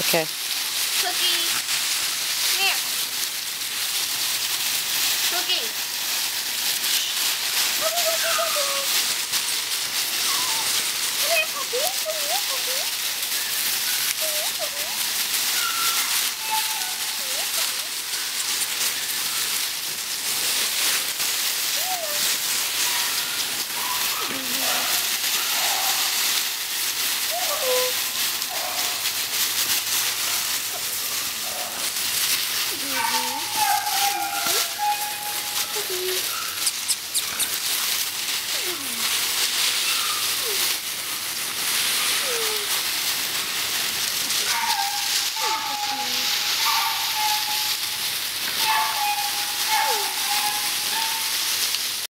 Okay. Cookie. Here. Cookie. Uhum.